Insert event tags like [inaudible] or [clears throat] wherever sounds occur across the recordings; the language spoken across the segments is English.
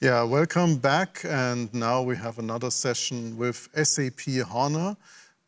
Yeah, welcome back. And now we have another session with SAP HANA.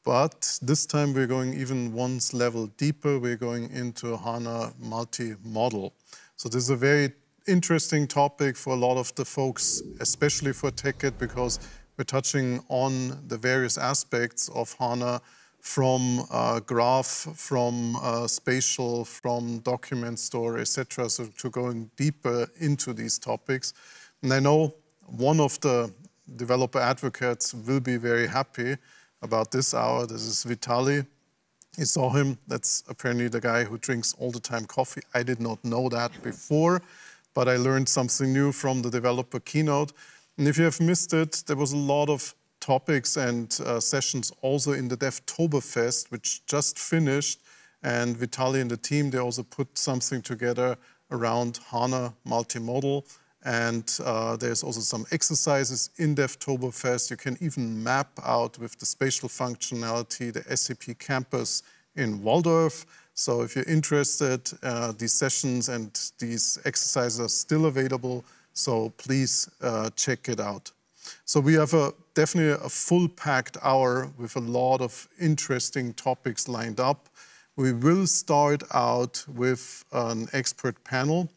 But this time we're going even one level deeper. We're going into HANA multi-model. So this is a very interesting topic for a lot of the folks, especially for TechEd, because we're touching on the various aspects of HANA from uh, graph, from uh, spatial, from document store, etc. So to going deeper into these topics. And I know one of the developer advocates will be very happy about this hour. This is Vitali. You saw him. That's apparently the guy who drinks all the time coffee. I did not know that before, but I learned something new from the developer keynote. And if you have missed it, there was a lot of topics and uh, sessions also in the DevToberfest, which just finished. And Vitali and the team, they also put something together around HANA multimodal. And uh, there's also some exercises in DevToberfest. You can even map out with the spatial functionality the SAP campus in Walldorf. So if you're interested, uh, these sessions and these exercises are still available. So please uh, check it out. So we have a, definitely a full packed hour with a lot of interesting topics lined up. We will start out with an expert panel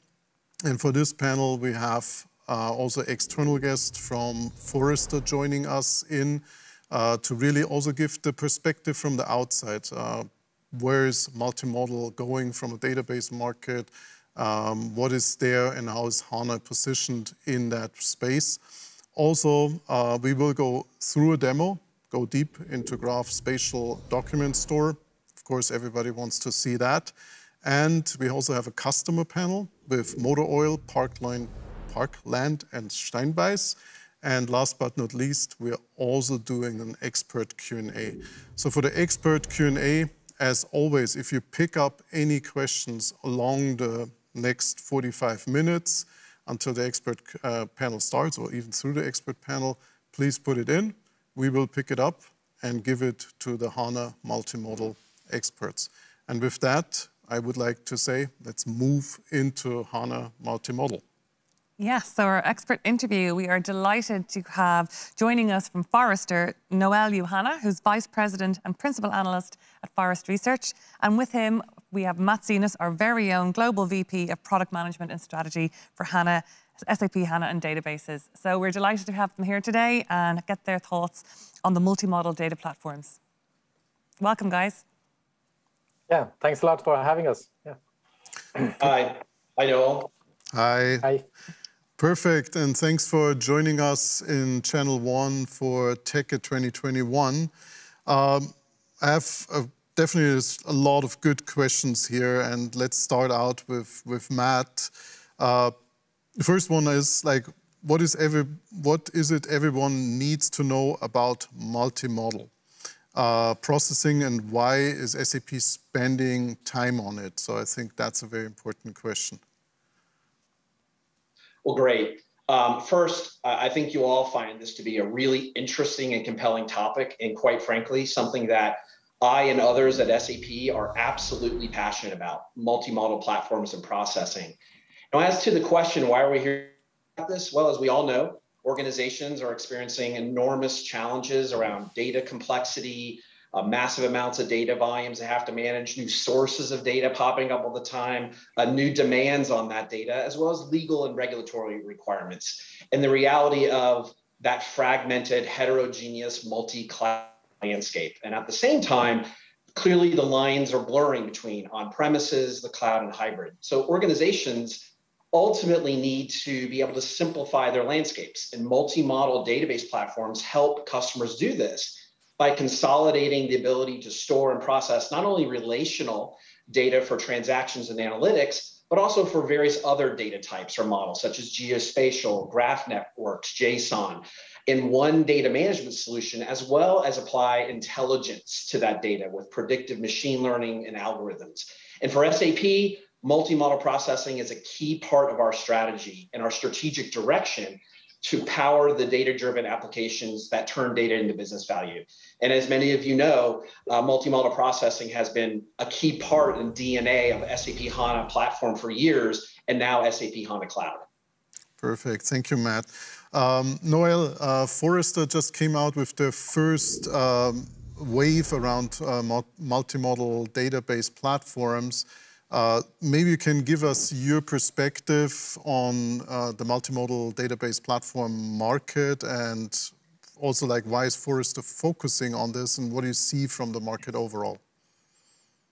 and for this panel, we have uh, also external guests from Forrester joining us in uh, to really also give the perspective from the outside. Uh, where is multimodal going from a database market? Um, what is there and how is HANA positioned in that space? Also, uh, we will go through a demo, go deep into Graph Spatial Document Store. Of course, everybody wants to see that. And we also have a customer panel with Motor Oil, Parkline, Parkland, and Steinbeis. And last but not least, we're also doing an expert Q&A. So for the expert Q&A, as always, if you pick up any questions along the next 45 minutes until the expert uh, panel starts, or even through the expert panel, please put it in. We will pick it up and give it to the HANA multimodal experts. And with that, I would like to say let's move into HANA multimodal. Yes, so our expert interview, we are delighted to have joining us from Forrester, Noel Yuhanna, who's Vice President and Principal Analyst at Forrester Research. And with him, we have Matt Zenus, our very own Global VP of Product Management and Strategy for HANA, SAP HANA and databases. So we're delighted to have them here today and get their thoughts on the multimodal data platforms. Welcome, guys. Yeah, thanks a lot for having us. Yeah. [clears throat] Hi. Hi, Noel. Hi. Hi. Perfect, and thanks for joining us in Channel 1 for TechEd 2021. Um, I have a, definitely a lot of good questions here, and let's start out with, with Matt. Uh, the first one is like, what is, every, what is it everyone needs to know about multimodal? Uh, processing and why is SAP spending time on it? So I think that's a very important question. Well, great. Um, first, I think you all find this to be a really interesting and compelling topic, and quite frankly, something that I and others at SAP are absolutely passionate about multi-modal platforms and processing. Now, as to the question, why are we here about this? Well, as we all know, organizations are experiencing enormous challenges around data complexity, uh, massive amounts of data volumes they have to manage, new sources of data popping up all the time, uh, new demands on that data, as well as legal and regulatory requirements. And the reality of that fragmented, heterogeneous, multi cloud landscape. And at the same time, clearly the lines are blurring between on premises, the cloud, and hybrid. So organizations ultimately need to be able to simplify their landscapes. And multi-model database platforms help customers do this by consolidating the ability to store and process not only relational data for transactions and analytics, but also for various other data types or models, such as geospatial, graph networks, JSON, in one data management solution, as well as apply intelligence to that data with predictive machine learning and algorithms. And for SAP, multi-model processing is a key part of our strategy and our strategic direction to power the data-driven applications that turn data into business value. And as many of you know, uh, multi-model processing has been a key part in DNA of SAP HANA platform for years, and now SAP HANA Cloud. Perfect. Thank you, Matt. Um, Noel, uh, Forrester just came out with their first um, wave around uh, multimodal database platforms. Uh, maybe you can give us your perspective on uh, the multimodal database platform market and also like why is Forrester focusing on this and what do you see from the market overall?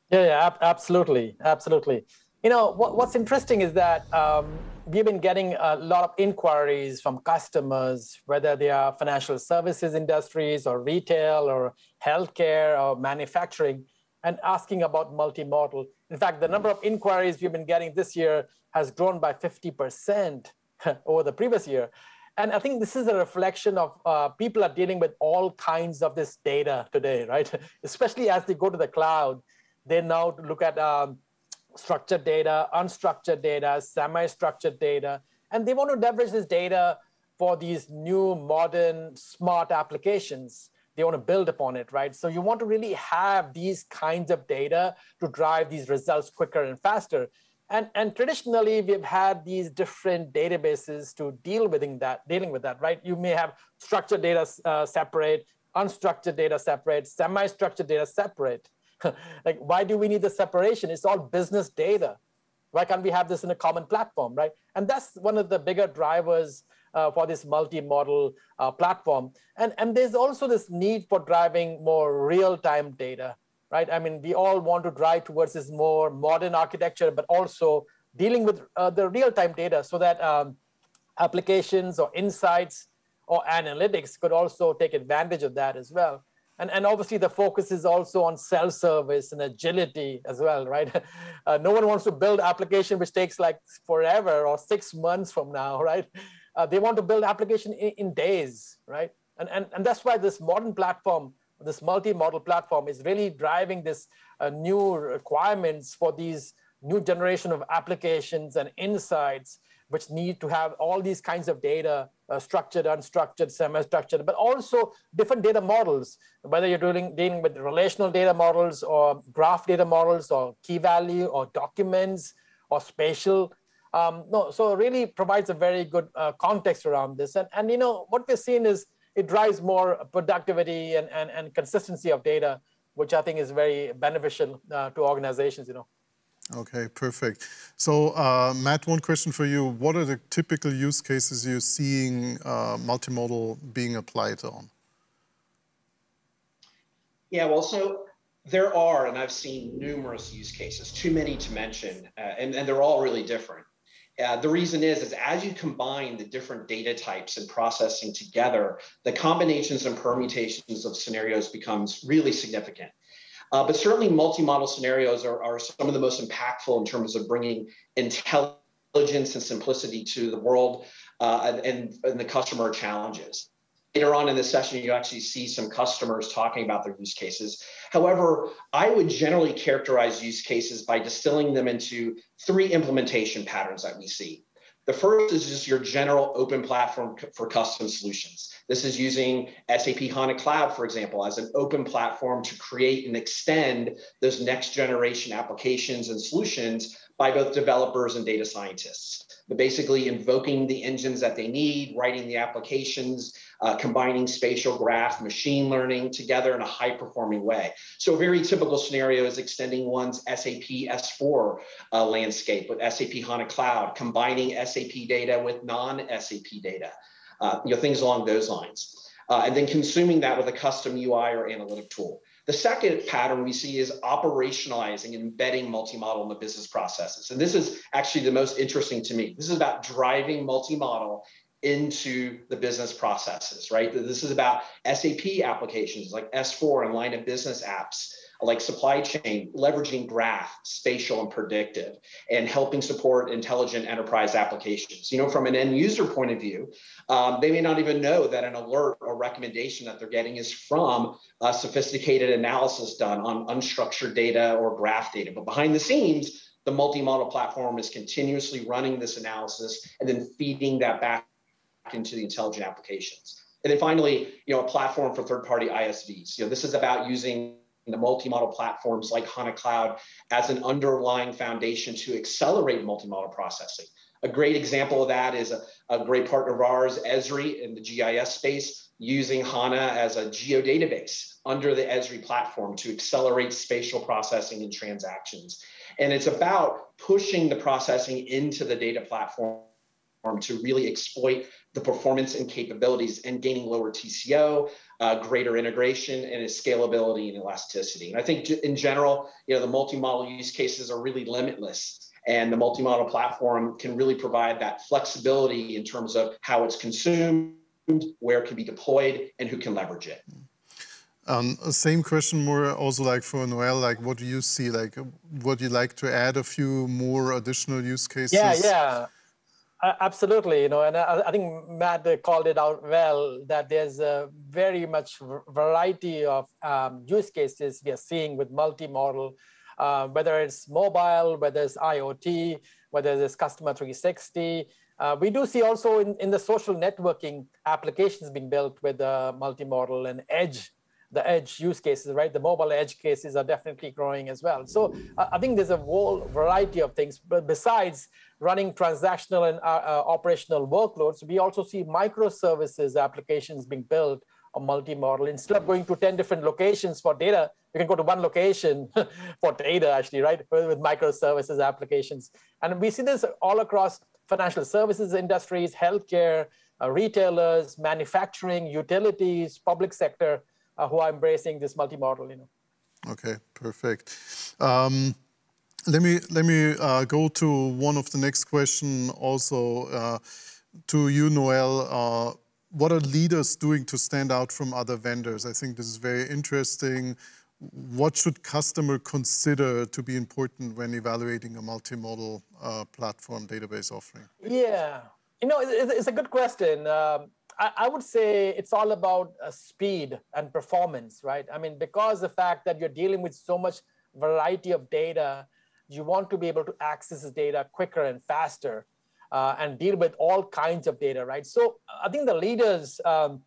Yeah, yeah, absolutely, absolutely. You know, what, what's interesting is that um, we've been getting a lot of inquiries from customers, whether they are financial services industries or retail or healthcare or manufacturing, and asking about multimodal. In fact, the number of inquiries we've been getting this year has grown by 50% [laughs] over the previous year. And I think this is a reflection of uh, people are dealing with all kinds of this data today, right? [laughs] Especially as they go to the cloud, they now look at um, structured data, unstructured data, semi-structured data, and they want to leverage this data for these new modern smart applications. They want to build upon it, right? So you want to really have these kinds of data to drive these results quicker and faster. And, and traditionally, we've had these different databases to deal with that, dealing with that, right? You may have structured data uh, separate, unstructured data separate, semi-structured data separate. [laughs] like, why do we need the separation? It's all business data. Why can't we have this in a common platform, right? And that's one of the bigger drivers for this multi-model uh, platform. And, and there's also this need for driving more real-time data, right? I mean, we all want to drive towards this more modern architecture, but also dealing with uh, the real-time data so that um, applications or insights or analytics could also take advantage of that as well. And, and obviously the focus is also on self-service and agility as well, right? [laughs] Uh, no one wants to build application which takes like forever or six months from now, [laughs] right? Uh, they want to build application in, in, days, right? And, and, and that's why this modern platform, this multi-model platform is really driving this uh, new requirements for these new generation of applications and insights which need to have all these kinds of data, uh, structured, unstructured, semi-structured, but also different data models, whether you're dealing, dealing with relational data models or graph data models or key value or documents or spatial. Um, no, so it really provides a very good uh, context around this. And, and you know, what we're seeing is it drives more productivity and, and, and consistency of data, which I think is very beneficial uh, to organizations, you know. Okay, perfect. So, uh, Matt, one question for you. What are the typical use cases you're seeing uh, multimodal being applied on? Yeah, well, so there are, and I've seen numerous use cases, too many to mention, uh, and, and they're all really different. Uh, the reason is, is as you combine the different data types and processing together, the combinations and permutations of scenarios becomes really significant. Uh, but certainly multi-model scenarios are, are some of the most impactful in terms of bringing intelligence and simplicity to the world uh, and, and the customer challenges. Later on in the session, you actually see some customers talking about their use cases. However, I would generally characterize use cases by distilling them into three implementation patterns that we see. The first is just your general open platform for custom solutions. This is using SAP HANA Cloud, for example, as an open platform to create and extend those next generation applications and solutions by both developers and data scientists. But basically invoking the engines that they need, writing the applications, uh, combining spatial graph, machine learning together in a high performing way. So a very typical scenario is extending one's SAP S4 uh, landscape with SAP HANA Cloud, combining SAP data with non-SAP data, uh, you know, things along those lines. Uh, and then consuming that with a custom UI or analytic tool. The second pattern we see is operationalizing and embedding multi-model in the business processes. And this is actually the most interesting to me. This is about driving multi-model into the business processes, right? This is about SAP applications like S4 and line of business apps like supply chain, leveraging graph, spatial, and predictive, and helping support intelligent enterprise applications. You know, from an end user point of view, um, they may not even know that an alert or recommendation that they're getting is from a sophisticated analysis done on unstructured data or graph data. But behind the scenes, the multi-model platform is continuously running this analysis and then feeding that back into the intelligent applications. And then finally, you know, a platform for third-party ISVs. You know, this is about using the multi-model platforms like HANA Cloud as an underlying foundation to accelerate multi-model processing. A great example of that is a, a great partner of ours, Esri, in the GIS space, using HANA as a geodatabase under the Esri platform to accelerate spatial processing and transactions. And it's about pushing the processing into the data platform to really exploit the performance and capabilities and gaining lower TCO, uh, greater integration, and scalability and elasticity. And I think in general, you know, the multi-model use cases are really limitless. And the multi-model platform can really provide that flexibility in terms of how it's consumed, where it can be deployed, and who can leverage it. Um, same question, more also like for Noel, like what do you see? Like, would you like to add a few more additional use cases? Yeah, yeah. Absolutely, you know, and I, I, think Matt called it out well that there's a very much variety of um, use cases we are seeing with multimodal, uh, whether it's mobile, whether it's IoT, whether it's customer 360. Uh, we do see also in, in the social networking applications being built with uh, multimodal and edge the edge use cases, right? The mobile edge cases are definitely growing as well. So I think there's a whole variety of things. But besides running transactional and uh, uh, operational workloads, we also see microservices applications being built on multimodal. Instead of going to 10 different locations for data, you can go to one location [laughs] for data actually, right? With microservices applications. And we see this all across financial services industries, healthcare, uh, retailers, manufacturing, utilities, public sector uh, who are embracing this multimodal. You know. Okay, perfect. Um, let me let me uh, go to one of the next question also uh, to you, Noel. Uh, what are leaders doing to stand out from other vendors? I think this is very interesting. What should customer consider to be important when evaluating a multimodal uh, platform database offering? Yeah, you know, it's, it's a good question. Um, I, would say it's all about uh, speed and performance, right? I mean, because the fact that you're dealing with so much variety of data, you want to be able to access this data quicker and faster uh, and deal with all kinds of data, right? So I think the leaders, um,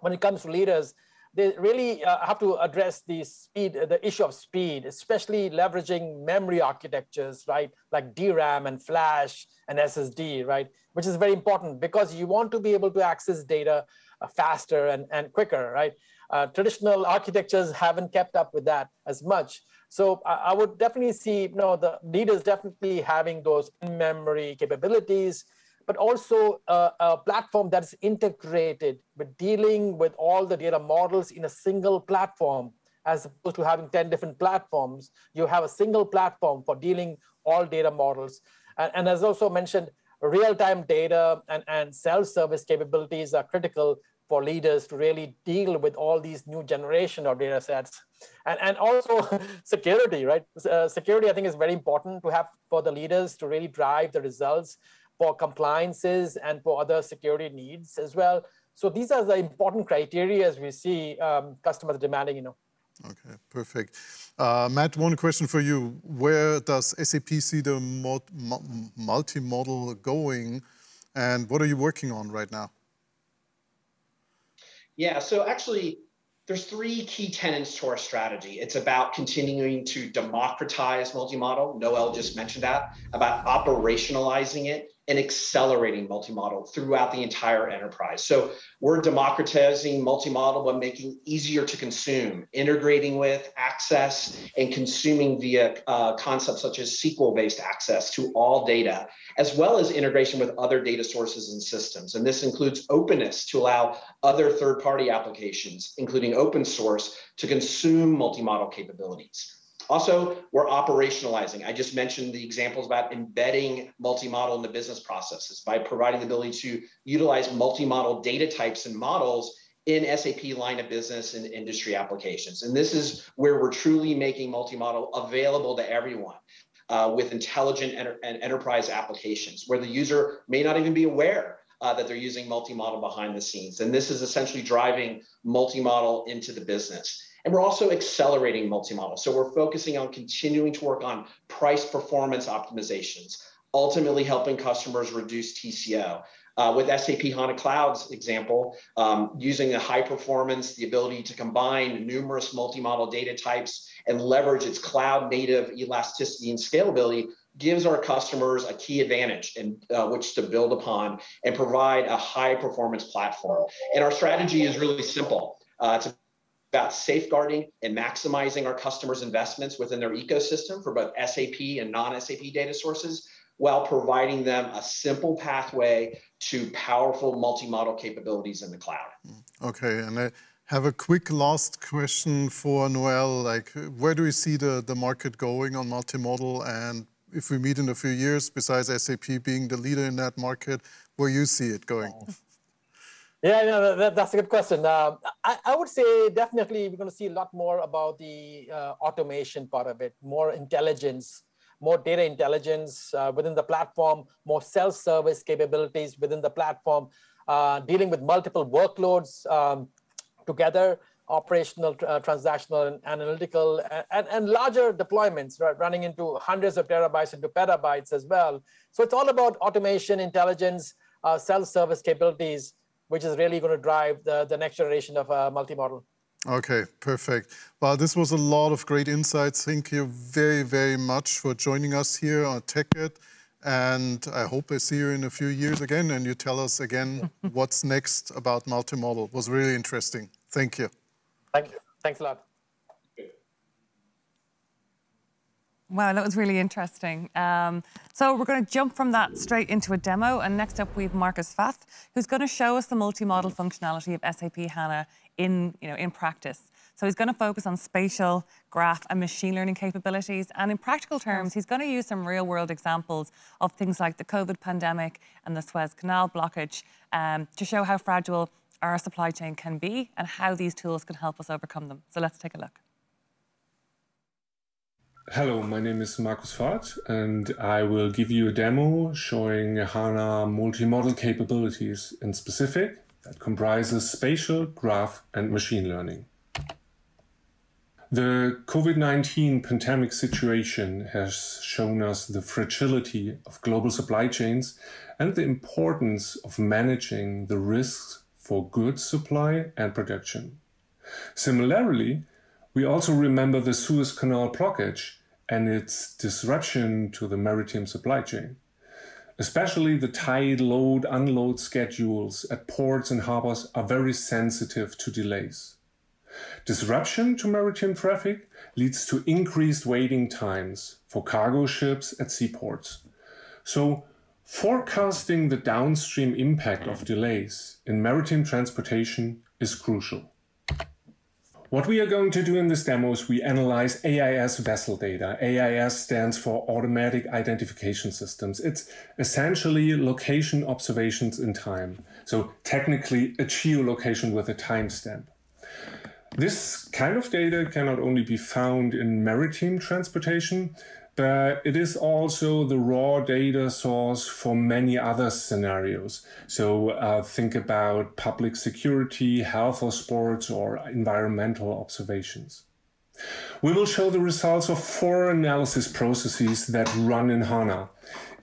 when it comes to leaders, they really uh, have to address the speed, the issue of speed, especially leveraging memory architectures, right? Like DRAM and flash and SSD, right? Which is very important because you want to be able to access data uh, faster and, and quicker, right? Uh, traditional architectures haven't kept up with that as much. So I, I would definitely see, you know, the leaders definitely having those in-memory capabilities, but also a, a, platform that's integrated with dealing with all the data models in a single platform, as opposed to having 10 different platforms. You have a single platform for dealing all data models. And, and as also mentioned, real-time data and, and self-service capabilities are critical for leaders to really deal with all these new generation of data sets. And, and also [laughs] security, right? Uh, security, I think, is very important to have for the leaders to really drive the results for compliances and for other security needs as well. So these are the important criteria as we see um, customers demanding, you know. Okay, perfect. Uh, Matt, one question for you. Where does SAP see the multi-model going and what are you working on right now? Yeah, so actually, there's three key tenets to our strategy. It's about continuing to democratize multi-model. Noel just mentioned that, about operationalizing it, and accelerating multi-model throughout the entire enterprise. So we're democratizing multi-model by making easier to consume, integrating with, access, and consuming via uh, concepts such as SQL-based access to all data, as well as integration with other data sources and systems. And this includes openness to allow other third-party applications, including open source, to consume multi-model capabilities. Also, we're operationalizing. I just mentioned the examples about embedding multi-model in the business processes by providing the ability to utilize multi-model data types and models in SAP line of business and industry applications. And this is where we're truly making multi-model available to everyone. Uh, with intelligent enter- and enterprise applications where the user may not even be aware uh, that they're using multi-model behind the scenes. And this is essentially driving multi-model into the business. And we're also accelerating multi-model. So we're focusing on continuing to work on price performance optimizations, ultimately helping customers reduce TCO. Uh, with SAP HANA Cloud's example, um, using the high performance, the ability to combine numerous multi-model data types and leverage its cloud native elasticity and scalability, gives our customers a key advantage in uh, which to build upon and provide a high performance platform. And our strategy is really simple. Uh, it's about safeguarding and maximizing our customers' investments within their ecosystem for both SAP and non SAP data sources while providing them a simple pathway to powerful multi-model capabilities in the cloud. Okay, and I have a quick last question for Noel. Like, where do we see the, the market going on multimodal? And if we meet in a few years, besides SAP being the leader in that market, where you see it going? [laughs] Yeah, no, that, that's a good question. Uh, I, I, would say definitely we're going to see a lot more about the uh, automation part of it, more intelligence more data intelligence uh, within the platform, more self-service capabilities within the platform, uh, dealing with multiple workloads um, together, operational, uh, transactional, and analytical, and, and larger deployments, right, running into hundreds of terabytes into petabytes as well. So it's all about automation, intelligence, uh, self-service capabilities, which is really going to drive the, the next generation of uh, multimodal. Okay, perfect. Well, this was a lot of great insights. Thank you very, very much for joining us here on TechEd. And I hope I see you in a few years again and you tell us again [laughs] what's next about multimodal. It was really interesting. Thank you. Thank you. Thanks a lot. Wow, that was really interesting. Um, so we're going to jump from that straight into a demo. And next up, we have Markus Fath, who's going to show us the multi-model functionality of SAP HANA in, you know, in practice. So he's going to focus on spatial, graph, and machine learning capabilities. And in practical terms, he's going to use some real world examples of things like the COVID pandemic and the Suez Canal blockage um, to show how fragile our supply chain can be and how these tools can help us overcome them. So let's take a look. Hello, my name is Markus Fath, and I will give you a demo showing HANA multi-model capabilities in specific that comprises spatial, graph, and machine learning. The COVID-19 pandemic situation has shown us the fragility of global supply chains and the importance of managing the risks for goods supply and production. Similarly, we also remember the Suez Canal blockage and its disruption to the maritime supply chain. Especially the tide load unload schedules at ports and harbors are very sensitive to delays. Disruption to maritime traffic leads to increased waiting times for cargo ships at seaports. So, forecasting the downstream impact of delays in maritime transportation is crucial. What we are going to do in this demo is we analyze AIS vessel data. AIS stands for Automatic Identification Systems. It's essentially location observations in time. So technically a geolocation with a timestamp. This kind of data can not only be found in maritime transportation, but it is also the raw data source for many other scenarios. So uh, think about public security, health or sports, or environmental observations. We will show the results of four analysis processes that run in HANA.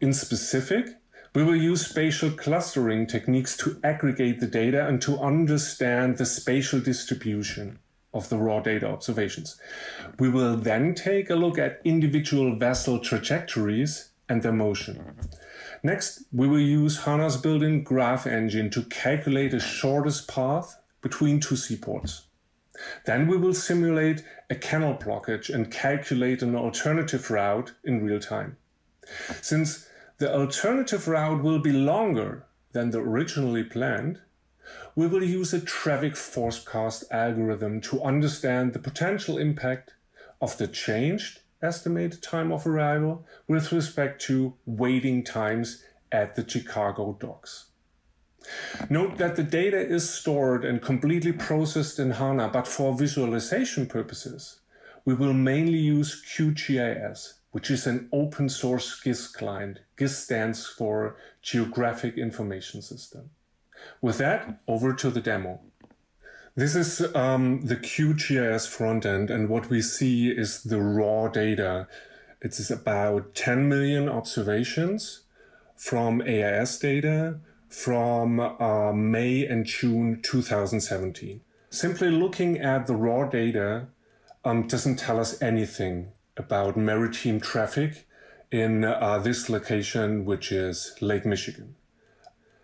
In specific, we will use spatial clustering techniques to aggregate the data and to understand the spatial distribution of the raw data observations. We will then take a look at individual vessel trajectories and their motion. Next, we will use HANA's built-in graph engine to calculate the shortest path between two seaports. Then we will simulate a canal blockage and calculate an alternative route in real time. Since the alternative route will be longer than the originally planned, we will use a traffic forecast algorithm to understand the potential impact of the changed estimated time of arrival with respect to waiting times at the Chicago docks. Note that the data is stored and completely processed in HANA, but for visualization purposes, we will mainly use QGIS, which is an open source GIS client. GIS stands for Geographic Information System. With that, over to the demo. This is um, the QGIS front end, and what we see is the raw data. It is about 10 million observations from AIS data from uh, May and June 2017. Simply looking at the raw data um, doesn't tell us anything about maritime traffic in uh, this location, which is Lake Michigan.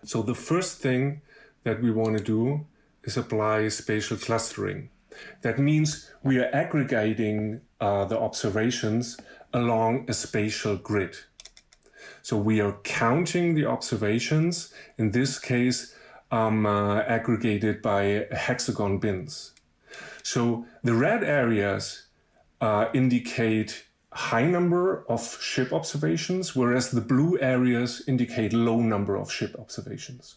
So the first thing that we want to do is apply spatial clustering. That means we are aggregating uh, the observations along a spatial grid. So we are counting the observations, in this case, um, uh, aggregated by hexagon bins. So the red areas uh, indicate high number of ship observations, whereas the blue areas indicate low number of ship observations.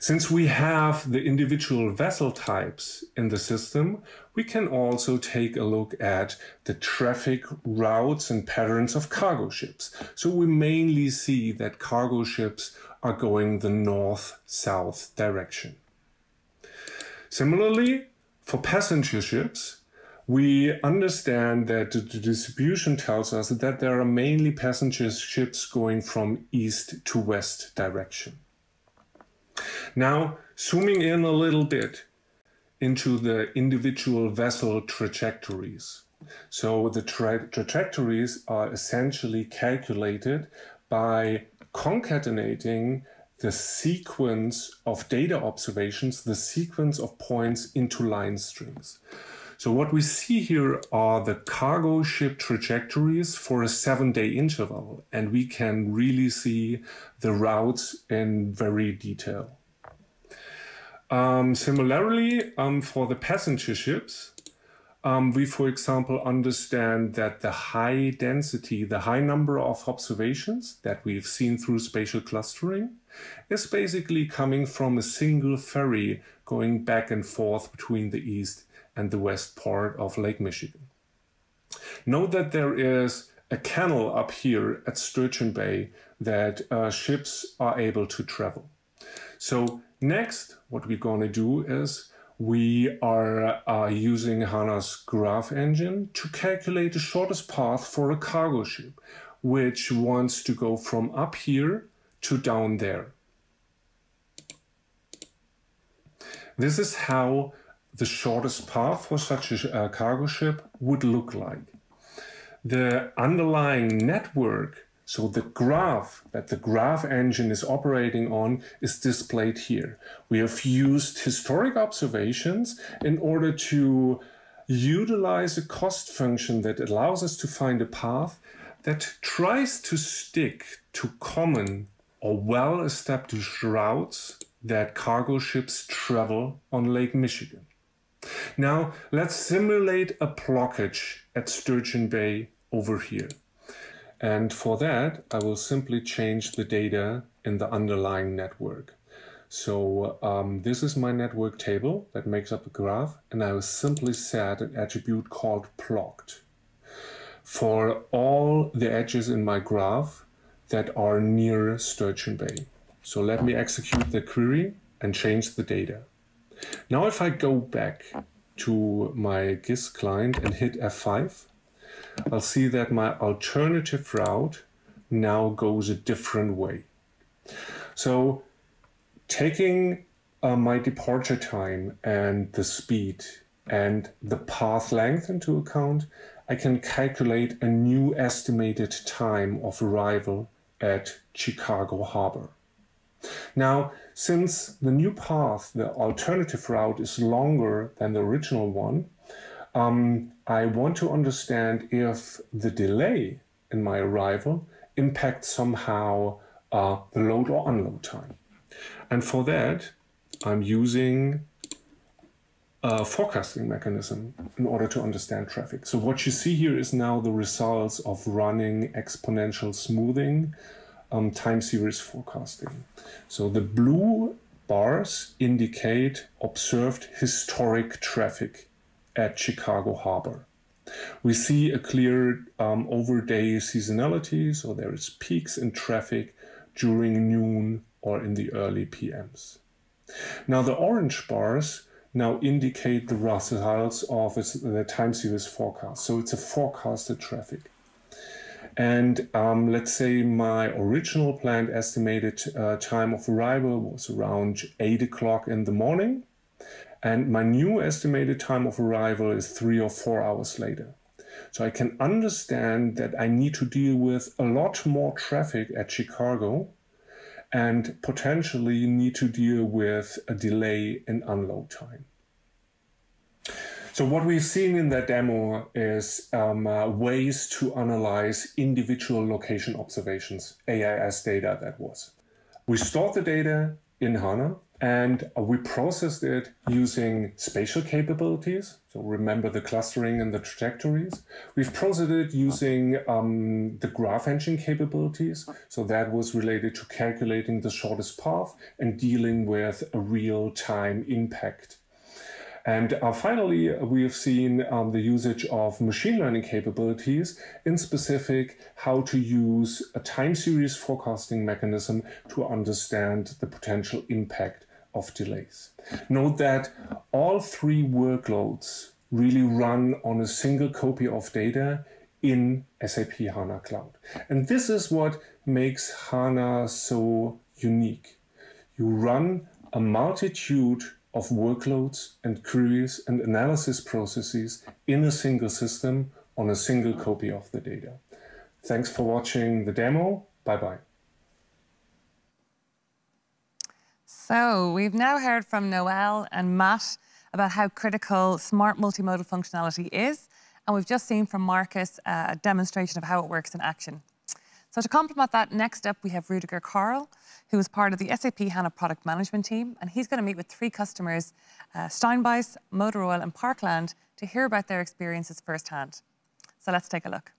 Since we have the individual vessel types in the system, we can also take a look at the traffic routes and patterns of cargo ships. So we mainly see that cargo ships are going the north-south direction. Similarly, for passenger ships, we understand that the distribution tells us that there are mainly passenger ships going from east to west direction. Now, zooming in a little bit into the individual vessel trajectories. So the tra trajectories are essentially calculated by concatenating the sequence of data observations, the sequence of points into line strings. So what we see here are the cargo ship trajectories for a seven day interval, and we can really see the routes in very detail. Um, similarly, um, for the passenger ships, um, we, for example, understand that the high density, the high number of observations that we've seen through spatial clustering is basically coming from a single ferry going back and forth between the east and the west part of Lake Michigan. Note that there is a canal up here at Sturgeon Bay that uh, ships are able to travel. So next, what we're going to do is we are uh, using HANA's graph engine to calculate the shortest path for a cargo ship, which wants to go from up here to down there. This is how the shortest path for such a uh, cargo ship would look like. The underlying network, so the graph that the graph engine is operating on, is displayed here. We have used historic observations in order to utilize a cost function that allows us to find a path that tries to stick to common or well established routes that cargo ships travel on Lake Michigan. Now let's simulate a blockage at Sturgeon Bay over here. And for that, I will simply change the data in the underlying network. So um, this is my network table that makes up a graph, and I will simply set an attribute called blocked for all the edges in my graph that are near Sturgeon Bay. So let me execute the query and change the data. Now if I go back to my GIS client and hit F5, I'll see that my alternative route now goes a different way. So taking uh, my departure time and the speed and the path length into account, I can calculate a new estimated time of arrival at Chicago Harbor. Now, since the new path, the alternative route, is longer than the original one, um, I want to understand if the delay in my arrival impacts somehow uh, the load or unload time. And for that, I'm using a forecasting mechanism in order to understand traffic. So what you see here is now the results of running exponential smoothing um, time series forecasting. So the blue bars indicate observed historic traffic at Chicago Harbor. We see a clear um, overday seasonality, so there is peaks in traffic during noon or in the early PMs. Now the orange bars now indicate the results of the time series forecast. So it's a forecasted traffic. And um, let's say my original planned estimated uh, time of arrival was around 8 o'clock in the morning. And my new estimated time of arrival is three or four hours later. So I can understand that I need to deal with a lot more traffic at Chicago and potentially need to deal with a delay in unload time. So what we've seen in that demo is um, uh, ways to analyze individual location observations, AIS data that was. We stored the data in HANA and we processed it using spatial capabilities. So remember the clustering and the trajectories. We've processed it using um, the graph engine capabilities. So that was related to calculating the shortest path and dealing with a real time impact and uh, finally, we have seen um, the usage of machine learning capabilities, in specific, how to use a time series forecasting mechanism to understand the potential impact of delays. Note that all three workloads really run on a single copy of data in SAP HANA Cloud. And this is what makes HANA so unique. You run a multitude of workloads and queries and analysis processes in a single system on a single copy of the data. Thanks for watching the demo. Bye bye. So we've now heard from Noel and Matt about how critical smart multimodal functionality is. And we've just seen from Markus uh, a demonstration of how it works in action. So to complement that, next up we have Rudiger Karl, who is part of the SAP HANA product management team, and he's going to meet with three customers, uh, Steinbeis, Motor Oil and Parkland, to hear about their experiences firsthand. So let's take a look.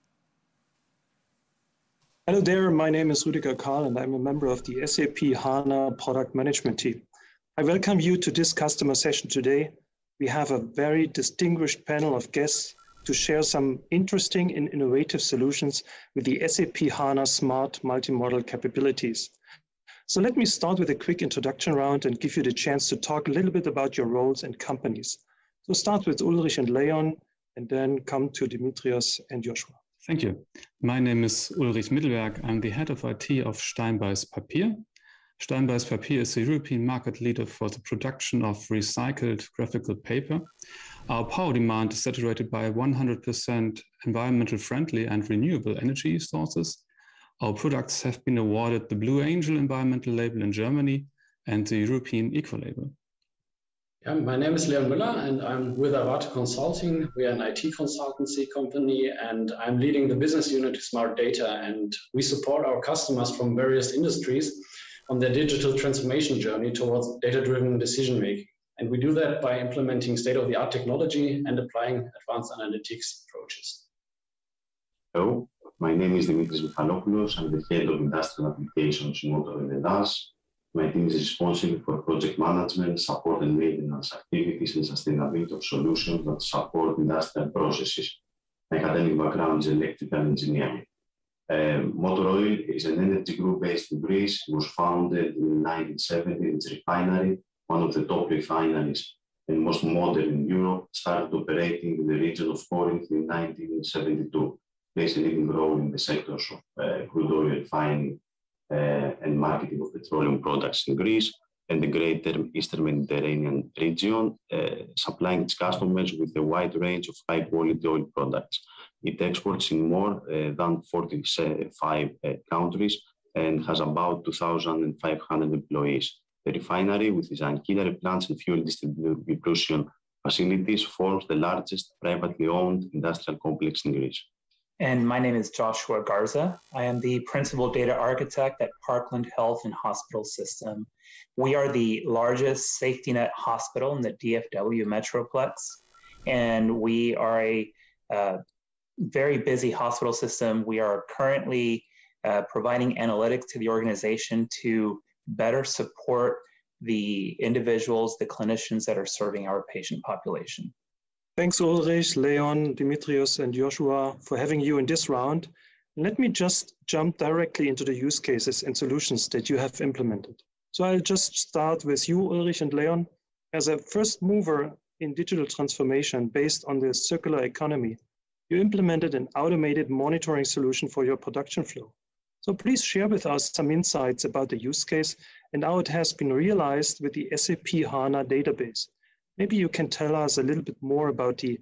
Hello there, my name is Rudiger Karl and I'm a member of the SAP HANA product management team. I welcome you to this customer session today. We have a very distinguished panel of guests to share some interesting and innovative solutions with the SAP HANA Smart Multimodal capabilities. So let me start with a quick introduction round and give you the chance to talk a little bit about your roles and companies. So start with Ulrich and Leon and then come to Dimitrios and Joshua. Thank you. My name is Ulrich Mittelberg. I'm the head of IT of Steinbeis Papier. Steinbeis Papier is a European market leader for the production of recycled graphical paper. Our power demand is saturated by 100% environmental friendly and renewable energy sources. Our products have been awarded the Blue Angel environmental label in Germany and the European Eco label. Yeah, my name is Leon Müller and I'm with Avato Consulting. We are an IT consultancy company and I'm leading the business unit Smart Data and we support our customers from various industries on their digital transformation journey towards data-driven decision making. And we do that by implementing state-of-the-art technology and applying advanced analytics approaches. Hello, my name is Dimitris Michalopoulos. I'm the head of industrial applications in Motor and DAS. My team is responsible for project management, support and maintenance activities, and sustainability of solutions that support industrial processes. My academic background is electrical engineering. Um, Motor Oil is an energy group based in Greece. It was founded in 1970. It's refinery one of the top refineries and most modern in Europe, started operating in the region of Corinth in 1972. Plays a leading role in the sectors of uh, crude oil refining uh, and marketing of petroleum products in Greece and the greater Eastern Mediterranean region, uh, supplying its customers with a wide range of high quality oil products. It exports in more uh, than 45 uh, countries and has about 2,500 employees. The refinery, with its ancillary plants and fuel distribution facilities, forms the largest privately owned industrial complex in Greece. And my name is Joshua Garza. I am the principal data architect at Parkland Health and Hospital System. We are the largest safety net hospital in the DFW Metroplex, and we are a uh, very busy hospital system. We are currently uh, providing analytics to the organization to better support the individuals, the clinicians that are serving our patient population. Thanks, Ulrich, Leon, Dimitrios, and Joshua for having you in this round. Let me just jump directly into the use cases and solutions that you have implemented. So I'll just start with you, Ulrich and Leon. As a first mover in digital transformation based on the circular economy, you implemented an automated monitoring solution for your production flow. So please share with us some insights about the use case and how it has been realized with the SAP HANA database. Maybe you can tell us a little bit more about the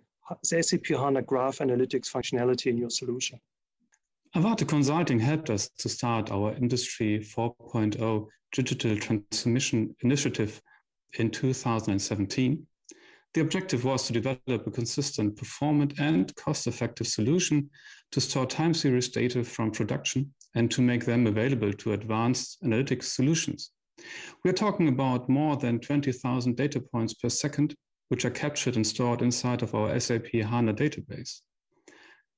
the SAP HANA Graph Analytics functionality in your solution? Avato Consulting helped us to start our Industry 4.0 digital transformation initiative in 2017. The objective was to develop a consistent, performant, and cost effective solution to store time series data from production and to make them available to advanced analytics solutions. We are talking about more than 20,000 data points per second, which are captured and stored inside of our SAP HANA database.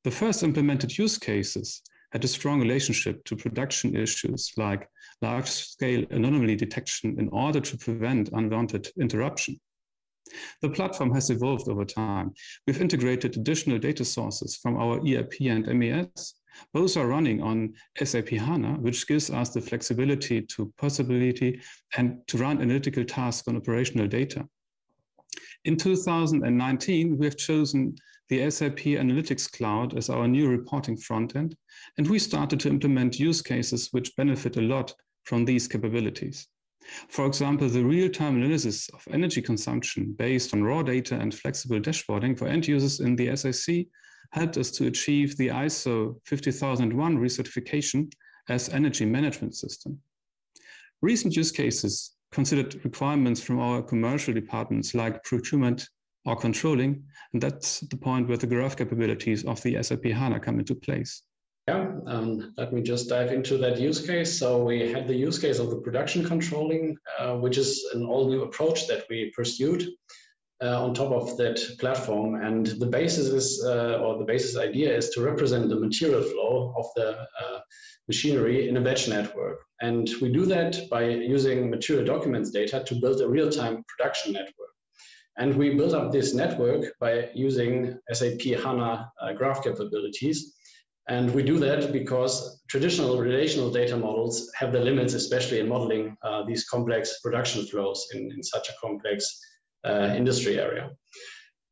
The first implemented use cases had a strong relationship to production issues like large scale anomaly detection in order to prevent unwanted interruption. The platform has evolved over time. We've integrated additional data sources from our ERP and MES. Both are running on SAP HANA, which gives us the flexibility to possibility and to run analytical tasks on operational data. In 2019, we have chosen the SAP Analytics Cloud as our new reporting front end, and we started to implement use cases which benefit a lot from these capabilities. For example, the real-time analysis of energy consumption based on raw data and flexible dashboarding for end users in the SAC helped us to achieve the ISO 50001 recertification as energy management system. Recent use cases considered requirements from our commercial departments like procurement or controlling. And that's the point where the graph capabilities of the SAP HANA come into place. Yeah, um, let me just dive into that use case. So we had the use case of the production controlling, uh, which is an all new approach that we pursued uh, on top of that platform. And the basis is, uh, or the basis idea is to represent the material flow of the uh, machinery in a batch network. And we do that by using material documents data to build a real-time production network. And we built up this network by using SAP HANA uh, graph capabilities. And we do that because traditional relational data models have their limits, especially in modeling uh, these complex production flows in, in such a complex uh, industry area.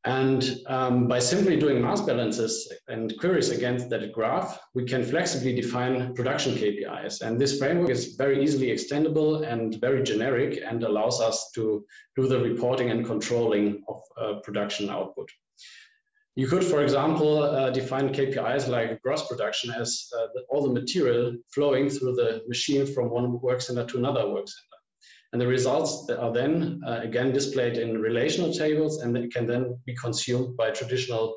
And um, by simply doing mass balances and queries against that graph, we can flexibly define production KPIs. And this framework is very easily extendable and very generic and allows us to do the reporting and controlling of uh, production output. You could, for example, uh, define KPIs like gross production as uh, all the material flowing through the machine from one work center to another work center. And the results are then uh, again displayed in relational tables and they can then be consumed by traditional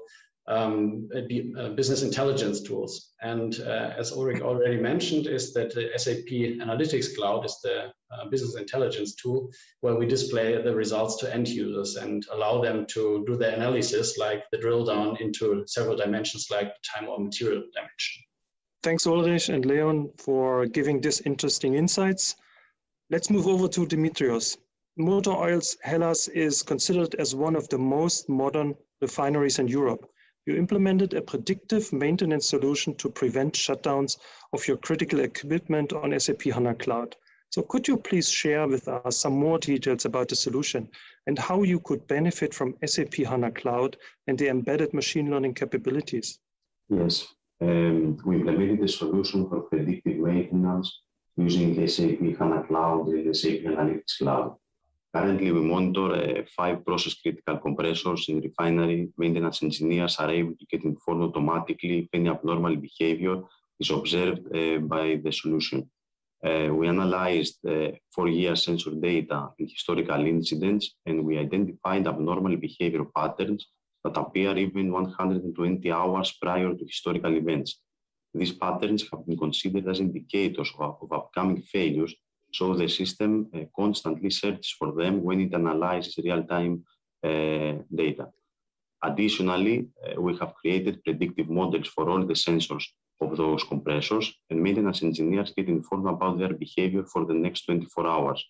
um, uh, business intelligence tools. And uh, as Ulrich already mentioned, is that the SAP Analytics Cloud is the uh, business intelligence tool where we display the results to end users and allow them to do their analysis, like the drill down into several dimensions like time or material dimension. Thanks, Ulrich and Leon, for giving this interesting insights. Let's move over to Dimitrios. Motor Oils Hellas is considered as one of the most modern refineries in Europe. You implemented a predictive maintenance solution to prevent shutdowns of your critical equipment on SAP HANA Cloud. So could you please share with us some more details about the solution and how you could benefit from SAP HANA Cloud and the embedded machine learning capabilities? Yes, um, we implemented a solution for predictive maintenance using the SAP HANA Cloud and SAP Analytics Cloud. Currently, we monitor uh, five process critical compressors in refinery. Maintenance engineers are able to get informed automatically if any abnormal behavior is observed uh, by the solution. Uh, we analyzed uh, four year sensor data and historical incidents, and we identified abnormal behavior patterns that appear even 120 hours prior to historical events. These patterns have been considered as indicators of, of upcoming failures, so the system uh, constantly searches for them when it analyzes real-time uh, data. Additionally, uh, we have created predictive models for all the sensors of those compressors, and maintenance engineers get informed about their behavior for the next 24 hours.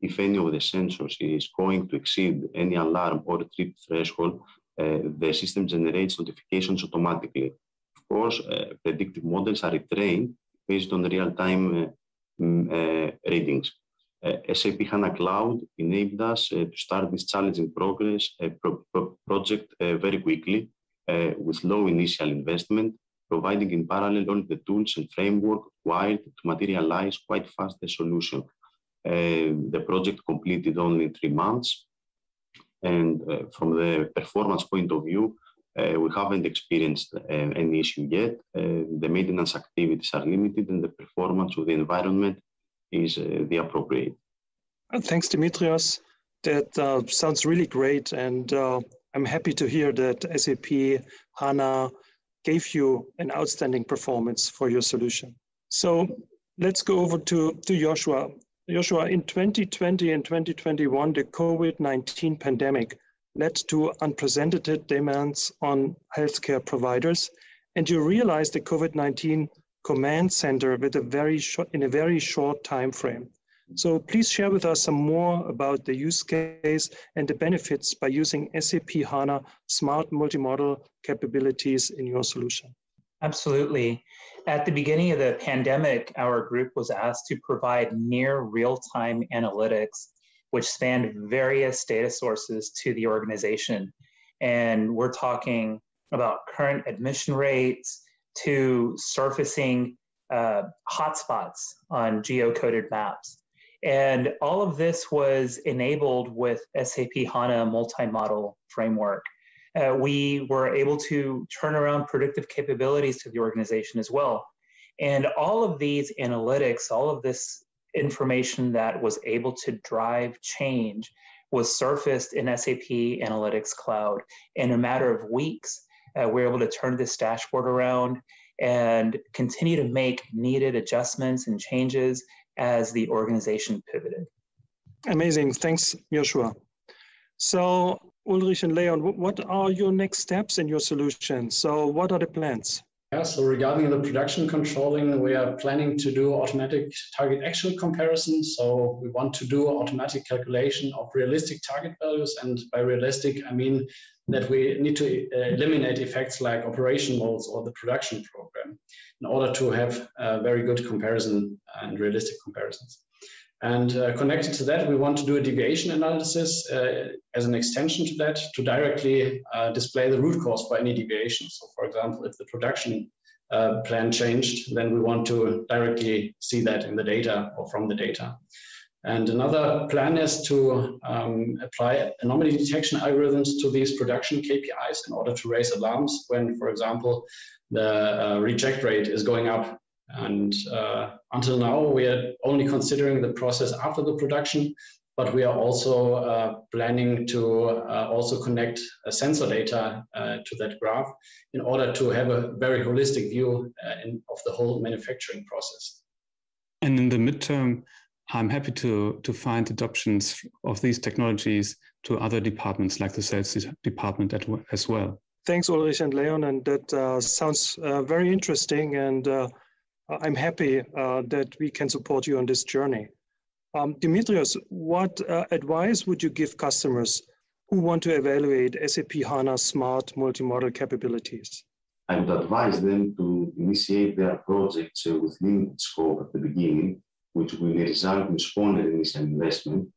If any of the sensors is going to exceed any alarm or trip threshold, uh, the system generates notifications automatically course, predictive models are retrained based on real-time readings. SAP HANA Cloud enabled us to start this challenging progress pro pro project very quickly with low initial investment, providing in parallel all the tools and framework required to materialize quite fast the solution. The project completed only three months. And from the performance point of view, we haven't experienced uh, any issue yet. Uh, the maintenance activities are limited and the performance of the environment is uh, the appropriate. Thanks, Dimitrios. That uh, sounds really great. And uh, I'm happy to hear that SAP HANA gave you an outstanding performance for your solution. So let's go over to, to Joshua. Joshua, in 2020 and 2021, the COVID-19 pandemic led to unprecedented demands on healthcare providers. And you realized the COVID-19 command center with a very short, in a very short time frame. So please share with us some more about the use case and the benefits by using SAP HANA smart multimodal capabilities in your solution. Absolutely. At the beginning of the pandemic, our group was asked to provide near real-time analytics, which spanned various data sources to the organization. And we're talking about current admission rates to surfacing uh, hotspots on geocoded maps. And all of this was enabled with SAP HANA multi-model framework. Uh, we were able to turn around predictive capabilities to the organization as well. And all of these analytics, all of this information that was able to drive change was surfaced in SAP Analytics Cloud. In a matter of weeks, uh, we were able to turn this dashboard around and continue to make needed adjustments and changes as the organization pivoted. Amazing. Thanks, Joshua. So, Ulrich and Leon, what are your next steps in your solution? So, what are the plans? Yeah, so regarding the production controlling, we are planning to do automatic target actual comparison. So we want to do automatic calculation of realistic target values. And by realistic, I mean that we need to uh, eliminate effects like operation modes or the production program in order to have a very good comparison and realistic comparisons. And uh, connected to that, we want to do a deviation analysis uh, as an extension to that to directly uh, display the root cause for any deviation. So for example, if the production uh, plan changed, then we want to directly see that in the data or from the data. And another plan is to um, apply anomaly detection algorithms to these production KPIs in order to raise alarms when, for example, the uh, reject rate is going up and uh, until now, we are only considering the process after the production, but we are also uh, planning to uh, also connect sensor data uh, to that graph in order to have a very holistic view uh, in, of the whole manufacturing process. And in the midterm, I'm happy to, to find adoptions of these technologies to other departments like the sales department as well. Thanks, Ulrich and Leon. And that uh, sounds very interesting. And uh, I'm happy uh, that we can support you on this journey. Um, Dimitrios, what uh, advice would you give customers who want to evaluate SAP HANA smart multimodal capabilities? I would advise them to initiate their projects with limited scope at the beginning, which will result in smaller initial investment.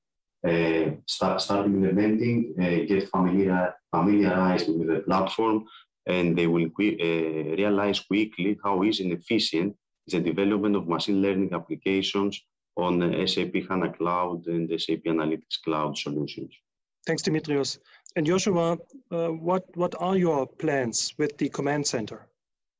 Uh, start, start implementing, uh, get familiar, familiarized with the platform, and they will uh, realize quickly how easy and efficient the development of machine learning applications on SAP HANA Cloud and SAP Analytics Cloud solutions. Thanks, Dimitrios. And Joshua, uh, what, what are your plans with the command center?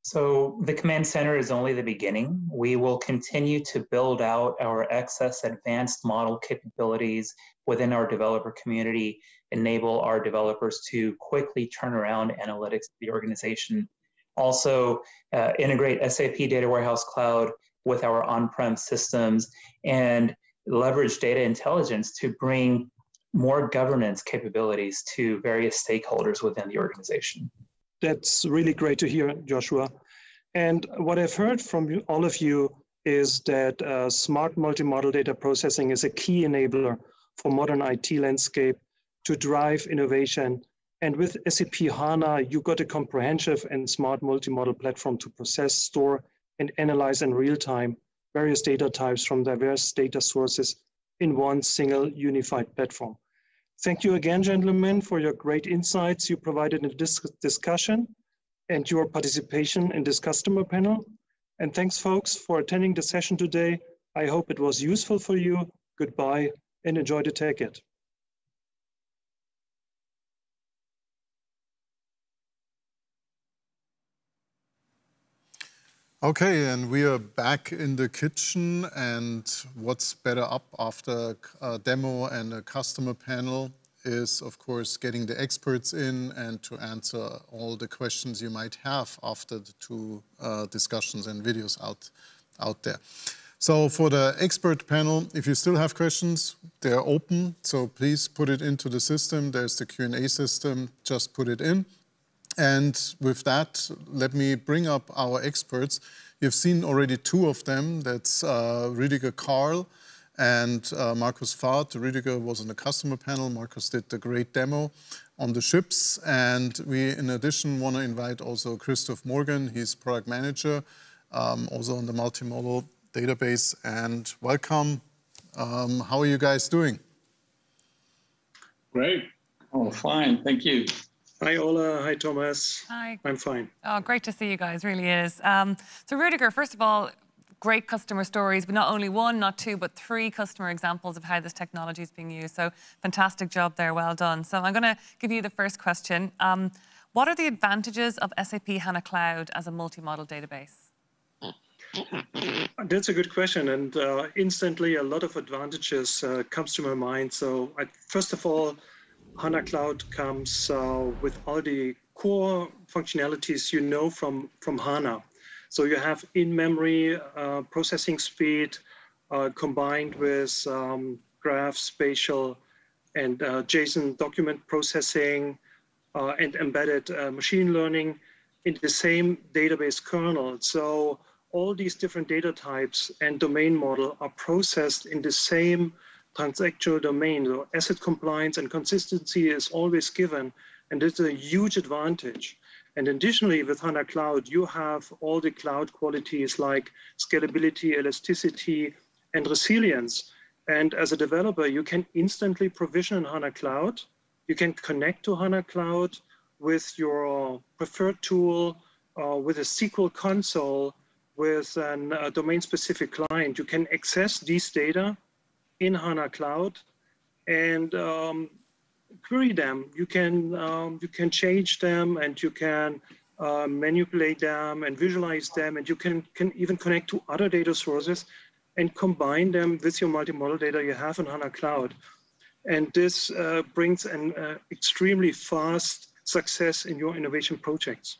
So the command center is only the beginning. We will continue to build out our XS advanced model capabilities within our developer community, enable our developers to quickly turn around analytics of the organization also uh, integrate SAP Data Warehouse Cloud with our on-prem systems and leverage data intelligence to bring more governance capabilities to various stakeholders within the organization. That's really great to hear, Joshua. And what I've heard from all of you is that uh, smart multimodal data processing is a key enabler for modern IT landscape to drive innovation and with SAP HANA, you got a comprehensive and smart multimodal platform to process, store, and analyze in real time various data types from diverse data sources in one single unified platform. Thank you again, gentlemen, for your great insights you provided in this discussion and your participation in this customer panel. And thanks, folks, for attending the session today. I hope it was useful for you. Goodbye and enjoy the TechEd. Okay, and we are back in the kitchen. And what's better up after a demo and a customer panel is, of course, getting the experts in and to answer all the questions you might have after the two uh, discussions and videos out, out there. So for the expert panel, if you still have questions, they're open. So please put it into the system. There's the Q&A system. Just put it in. And with that, let me bring up our experts. You've seen already two of them. That's uh, Rüdiger Karl and uh, Markus Fath. Rüdiger was on the customer panel. Markus did the great demo on the ships. And we, in addition, want to invite also Christoph Morgan. He's product manager, um, also on the multimodal database. And welcome. Um, how are you guys doing? Great. Oh, fine. Thank you. Hi, Orla. Hi, Thomas. Hi. I'm fine. Oh, great to see you guys. Really is. Um, so, Rüdiger, first of all, great customer stories, but not only one, not two, but three customer examples of how this technology is being used. So, fantastic job there. Well done. So, I'm going to give you the first question. Um, what are the advantages of SAP HANA Cloud as a multi-model database? [laughs] That's a good question, and uh, instantly a lot of advantages uh, comes to my mind. So, I, first of all, HANA Cloud comes uh, with all the core functionalities you know from, from HANA. So you have in-memory uh, processing speed uh, combined with um, graph, spatial, and uh, JSON document processing uh, and embedded uh, machine learning in the same database kernel. So all these different data types and domain model are processed in the same transactional domain. So ACID compliance and consistency is always given, and it's a huge advantage. And additionally, with HANA Cloud, you have all the cloud qualities like scalability, elasticity, and resilience. And as a developer, you can instantly provision HANA Cloud. You can connect to HANA Cloud with your preferred tool, uh, with a SQL console, with a uh, domain-specific client. You can access these data in HANA Cloud and um, query them. You can, um, you can change them and you can uh, manipulate them and visualize them and you can, can even connect to other data sources and combine them with your multimodal data you have in HANA Cloud. And this uh, brings an uh, extremely fast success in your innovation projects.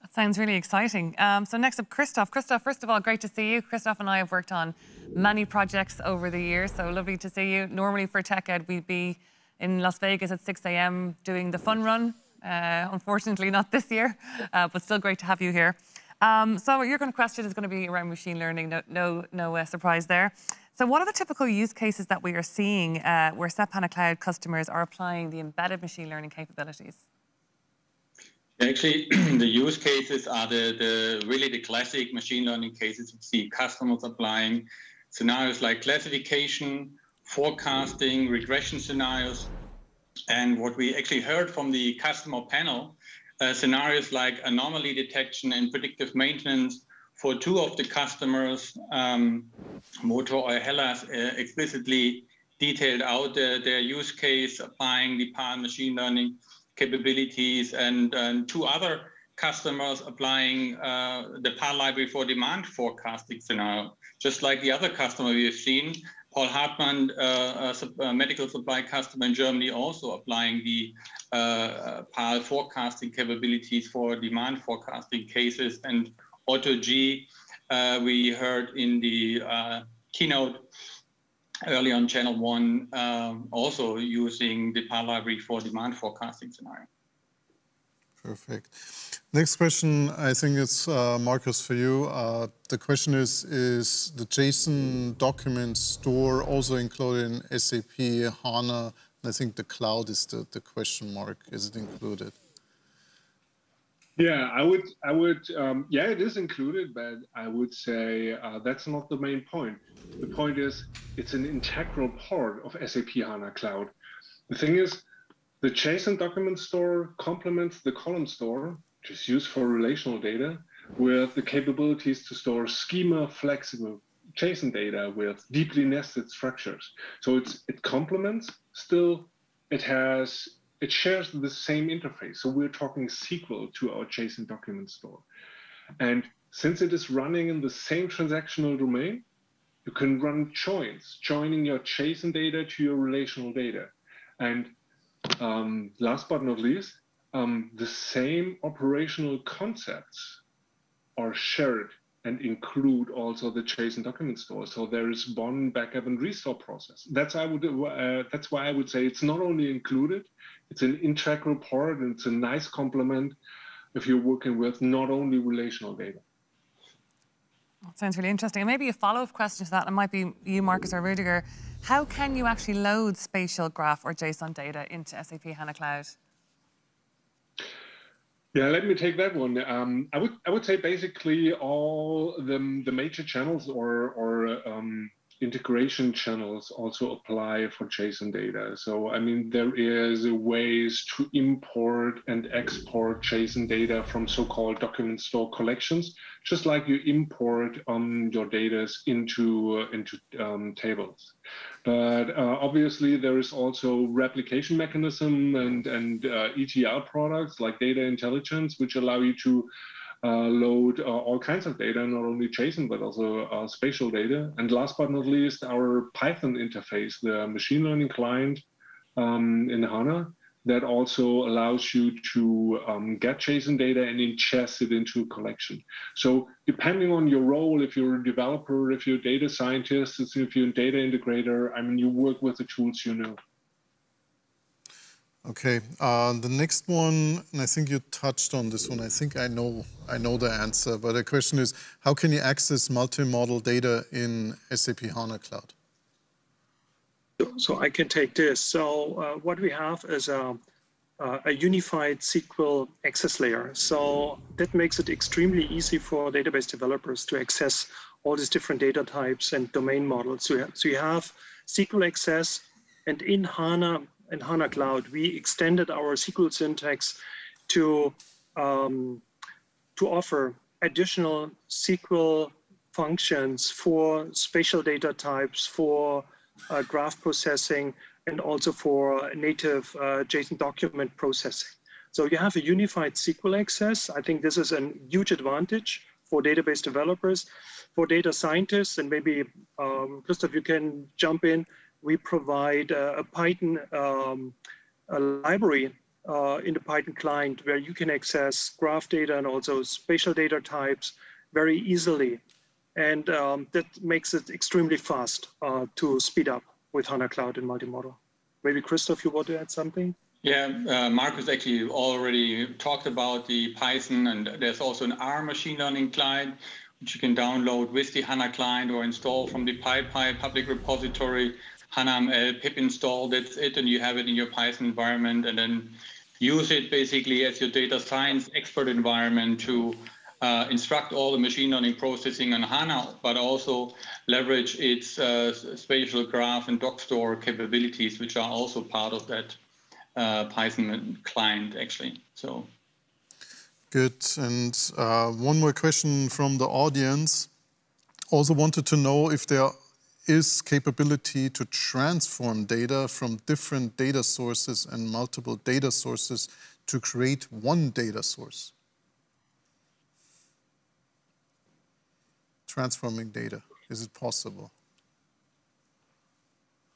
That sounds really exciting. Um, so next up, Christoph. Christoph, first of all, great to see you. Christoph and I have worked on many projects over the years, so lovely to see you. Normally for TechEd, we'd be in Las Vegas at 6 a.m. doing the fun run. Uh, unfortunately, not this year, uh, but still great to have you here. Um, so your question is going to be around machine learning. No, no, no uh, surprise there. So what are the typical use cases that we are seeing uh, where SAP HANA Cloud customers are applying the embedded machine learning capabilities? Actually, [clears throat] the use cases are the, the really the classic machine learning cases. We see customers applying scenarios like classification, forecasting, regression scenarios, and what we actually heard from the customer panel, uh, scenarios like anomaly detection and predictive maintenance for two of the customers, um, Motor Oil Hellas, uh, explicitly detailed out uh, their use case applying the PAL machine learning capabilities and, and two other customers applying uh, the PAL library for demand forecasting scenario. Just like the other customer we have seen, Paul Hartmann, uh, a, medical supply customer in Germany, also applying the uh, PAL forecasting capabilities for demand forecasting cases. And Otto G, uh, we heard in the uh, keynote early on channel one, um, also using the PAL library for demand forecasting scenario. Perfect. Next question, I think it's uh, Markus for you. Uh, the question is, is the JSON document store also included in SAP HANA? I think the cloud is the, the question mark. Is it included? Yeah, I would, I would, um, yeah, it is included, but I would say uh, that's not the main point. The point is, it's an integral part of SAP HANA Cloud. The thing is, the JSON document store complements the column store, which is used for relational data, with the capabilities to store schema flexible JSON data with deeply nested structures. So it's it complements. Still, it has it shares the same interface. So we're talking SQL to our JSON document store. And since it is running in the same transactional domain, you can run joins, joining your JSON data to your relational data. And um, last but not least, um, the same operational concepts are shared and include also the JSON document store. So there is one backup and restore process. That's I would uh, that's why I would say it's not only included, it's an integral part and it's a nice complement if you're working with not only relational data. That sounds really interesting. And maybe a follow-up question to that, it might be you, Markus or Rüdiger. How can you actually load spatial graph or JSON data into SAP HANA Cloud? Yeah, let me take that one. Um, I would I would say basically all the the major channels or or um, integration channels also apply for JSON data. So, I mean, there is ways to import and export JSON data from so-called document store collections, just like you import um, your data into, uh, into um, tables. But uh, obviously, there is also replication mechanism and, and uh, ETL products like data intelligence, which allow you to uh, load uh, all kinds of data, not only JSON, but also uh, spatial data. And last but not least, our Python interface, the machine learning client um, in HANA, that also allows you to um, get JSON data and ingest it into a collection. So depending on your role, if you're a developer, if you're a data scientist, if you're a data integrator, I mean, you work with the tools you know. Okay, uh, the next one, and I think you touched on this one. I think I know I know the answer, but the question is, how can you access multi-model data in SAP HANA Cloud? So I can take this. So uh, what we have is a, uh, a unified SQL access layer. So that makes it extremely easy for database developers to access all these different data types and domain models. So so you have SQL access, and in HANA, in HANA Cloud, we extended our SQL syntax to, um, to offer additional SQL functions for spatial data types, for graph processing, and also for native uh, JSON document processing. So you have a unified SQL access. I think this is a huge advantage for database developers, for data scientists, and maybe um, Christoph, you can jump in we provide a Python um, a library uh, in the Python client where you can access graph data and also spatial data types very easily. And um, that makes it extremely fast uh, to speed up with HANA Cloud and multimodal. Maybe Christoph, you want to add something? Yeah, uh, Markus actually already talked about the Python, and there's also an R machine learning client, which you can download with the HANA client or install from the PyPI public repository. HANA pip install, that's it, and you have it in your Python environment, and then use it basically as your data science expert environment to uh, instruct all the machine learning processing on HANA, but also leverage its uh, spatial graph and doc store capabilities, which are also part of that uh, Python client, actually. So. Good. And uh, one more question from the audience. Also wanted to know if there is capability to transform data from different data sources and multiple data sources to create one data source. Transforming data, is it possible?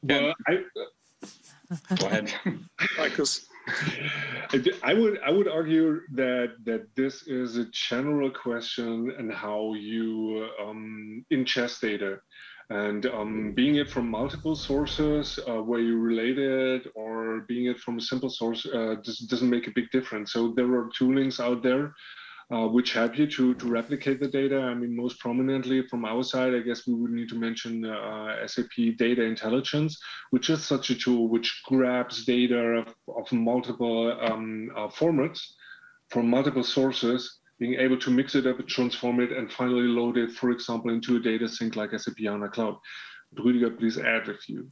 Well, I, [laughs] go ahead, [laughs] Markus. I would I would argue that that this is a general question and how you um, ingest data. And um, being it from multiple sources uh, where you relate it or being it from a simple source uh, does, doesn't make a big difference. So there are toolings out there uh, which help you to, to replicate the data. I mean, most prominently from our side, I guess we would need to mention uh, SAP Data Intelligence, which is such a tool which grabs data of, of multiple um, uh, formats from multiple sources being able to mix it up, transform it, and finally load it, for example, into a data sink like SAP HANA Cloud. Rüdiger, please add a few.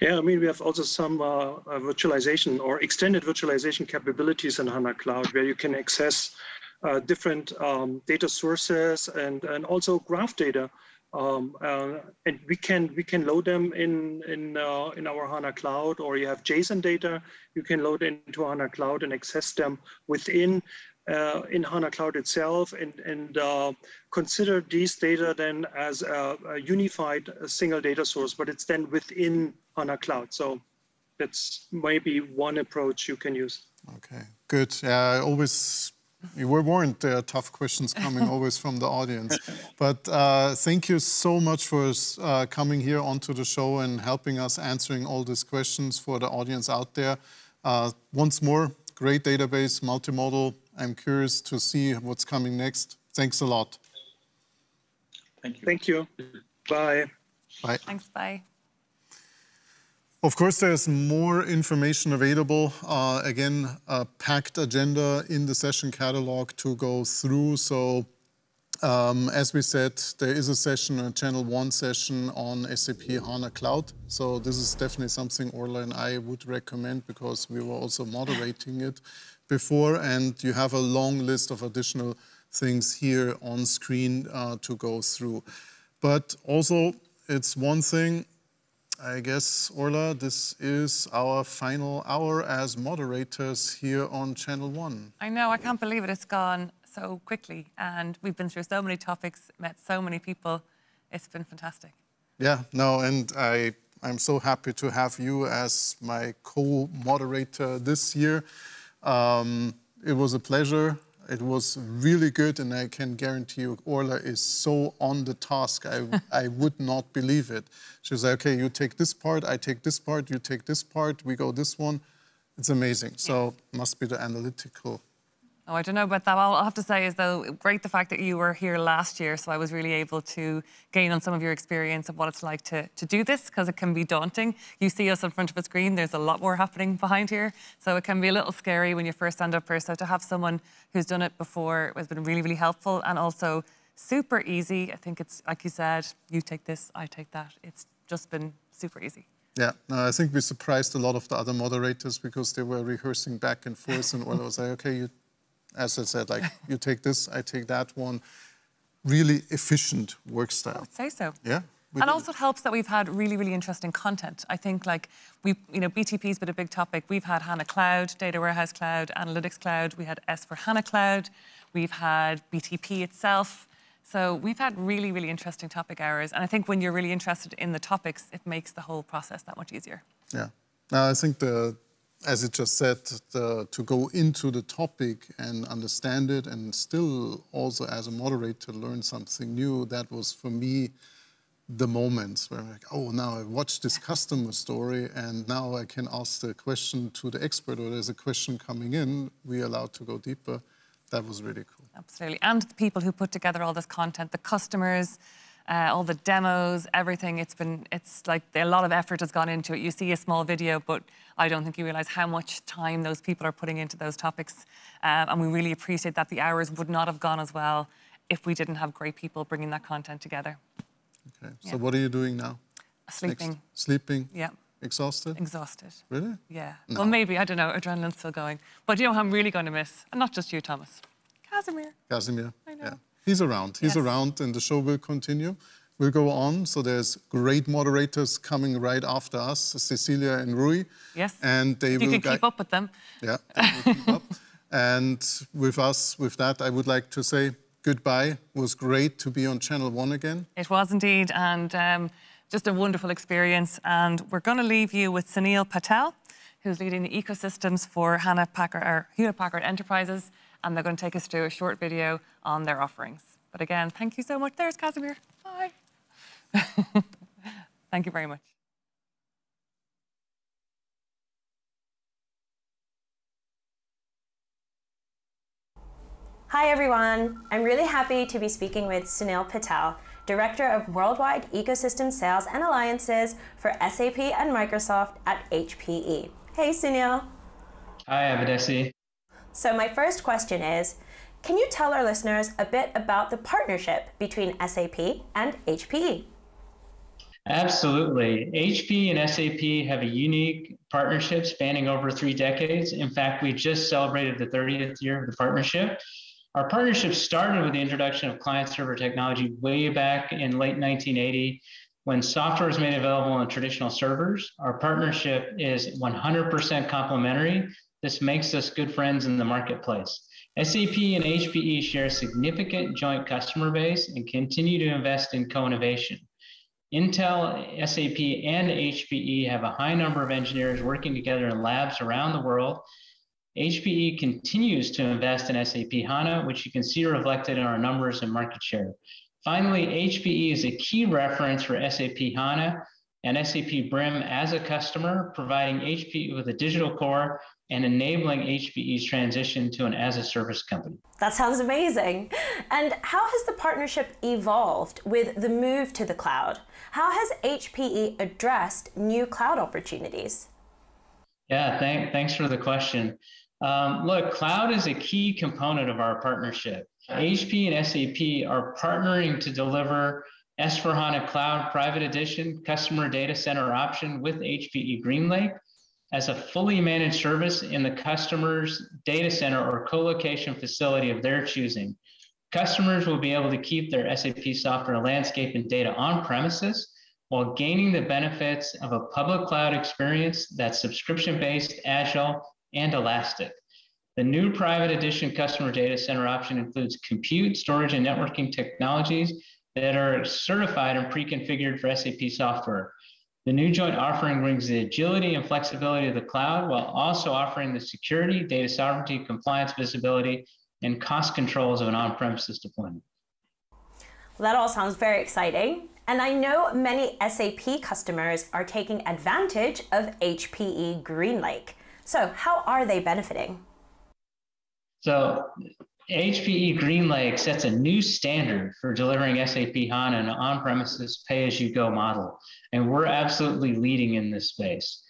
Yeah, I mean, we have also some uh, virtualization or extended virtualization capabilities in HANA Cloud where you can access uh, different um, data sources and, and also graph data um, uh, and we can we can load them in in uh, in our HANA Cloud, or you have JSON data, you can load into HANA Cloud and access them within uh, in HANA Cloud itself and, and uh, consider these data then as a, a unified a single data source, but it's then within HANA Cloud. So that's maybe one approach you can use. Okay, good. I always you were warned there are tough questions coming [laughs] always from the audience. But uh, thank you so much for uh, coming here onto the show and helping us answering all these questions for the audience out there. Uh, once more, great database, multimodal. I'm curious to see what's coming next. Thanks a lot. Thank you. Thank you. Bye. Bye. Thanks. Bye. Of course, there's more information available. Uh, again, a packed agenda in the session catalog to go through. So um, as we said, there is a session, a channel one session on SAP HANA Cloud. So this is definitely something Orla and I would recommend because we were also moderating it before. And you have a long list of additional things here on screen uh, to go through. But also, it's one thing I guess, Orla, this is our final hour as moderators here on Channel One. I know, I can't believe it. It's gone so quickly. And we've been through so many topics, met so many people. It's been fantastic. Yeah, no, and I, I'm so happy to have you as my co moderator this year. Um, it was a pleasure. It was really good, and I can guarantee you, Orla is so on the task. I, [laughs] I would not believe it. She was like, okay, you take this part, I take this part, you take this part, we go this one. It's amazing. So must be the analytical Oh, I don't know about that. All I have to say is, though, great the fact that you were here last year, so I was really able to gain on some of your experience of what it's like to, to do this, because it can be daunting. You see us in front of a screen, there's a lot more happening behind here, so it can be a little scary when you first stand up here. So to have someone who's done it before has been really, really helpful, and also super easy. I think it's, like you said, you take this, I take that. It's just been super easy. Yeah, no, I think we surprised a lot of the other moderators because they were rehearsing back and forth, and I was like, okay, you as I said, like you take this, I take that one. Really efficient work style. I'd say so. Yeah. And also it helps that we've had really, really interesting content. I think like we, you know, BTP's been a big topic. We've had HANA Cloud, Data Warehouse Cloud, Analytics Cloud. We had S for HANA Cloud. We've had BTP itself. So we've had really, really interesting topic hours. And I think when you're really interested in the topics, it makes the whole process that much easier. Yeah. Now, I think the as it just said, the, to go into the topic and understand it and still also as a moderator learn something new, that was for me the moments where I'm like, oh, now I watched this customer story and now I can ask the question to the expert or there's a question coming in, we allowed to go deeper. That was really cool. Absolutely. And the people who put together all this content, the customers, uh, all the demos, everything. It's been, it's like a lot of effort has gone into it. You see a small video, but I don't think you realize how much time those people are putting into those topics. Uh, and we really appreciate that the hours would not have gone as well if we didn't have great people bringing that content together. Okay, so what are you doing now? Sleeping. Next? Sleeping? Yeah. Exhausted? Exhausted. Really? Yeah. No. Well, maybe, I don't know, adrenaline's still going. But you know I'm really going to miss? And not just you, Thomas. Casimir. Casimir. I know. Yeah. He's around. He's yes. around, and the show will continue. We'll go on. So there's great moderators coming right after us, Cecilia and Rui. Yes. And they if will you can keep up with them. Yeah, keep up. [laughs] And with us, with that, I would like to say goodbye. It was great to be on Channel One again. It was indeed, and um, just a wonderful experience. And we're going to leave you with Sunil Patel, who's leading the ecosystems for Hannah Packard, or Hewlett Packard Enterprises and they're going to take us through a short video on their offerings. But again, thank you so much. There's Casimir. Bye. [laughs] thank you very much. Hi everyone, I'm really happy to be speaking with Sunil Patel, Director of Worldwide Ecosystem Sales and Alliances for SAP and Microsoft at HPE. Hey Sunil. Hi Avidesi. So, my first question is Can you tell our listeners a bit about the partnership between SAP and HPE? Absolutely. HP and SAP have a unique partnership spanning over three decades. In fact, we just celebrated the 30th year of the partnership. Our partnership started with the introduction of client server technology way back in late 1980 when software was made available on traditional servers. Our partnership is 100% complementary this makes us good friends in the marketplace. SAP and HPE share a significant joint customer base and continue to invest in co-innovation. Intel, SAP, and HPE have a high number of engineers working together in labs around the world. HPE continues to invest in SAP HANA, which you can see reflected in our numbers and market share. Finally, HPE is a key reference for SAP HANA and SAP BRIM as a customer, providing HPE with a digital core and enabling HPE's transition to an as a service company. That sounds amazing. And how has the partnership evolved with the move to the cloud? How has HPE addressed new cloud opportunities? Yeah, thank, thanks for the question. Um, look, cloud is a key component of our partnership. HP and SAP are partnering to deliver S4HANA Cloud Private Edition customer data center option with HPE GreenLake as a fully managed service in the customer's data center or co-location facility of their choosing. Customers will be able to keep their SAP software landscape and data on premises while gaining the benefits of a public cloud experience that's subscription-based, agile, and elastic. The new private edition customer data center option includes compute, storage, and networking technologies that are certified and pre-configured for SAP software. The new joint offering brings the agility and flexibility of the cloud while also offering the security, data sovereignty, compliance, visibility, and cost controls of an on-premises deployment. Well, that all sounds very exciting. And I know many SAP customers are taking advantage of HPE GreenLake. So how are they benefiting? So HPE GreenLake sets a new standard for delivering SAP HANA in an on-premises pay-as-you-go model, and we're absolutely leading in this space.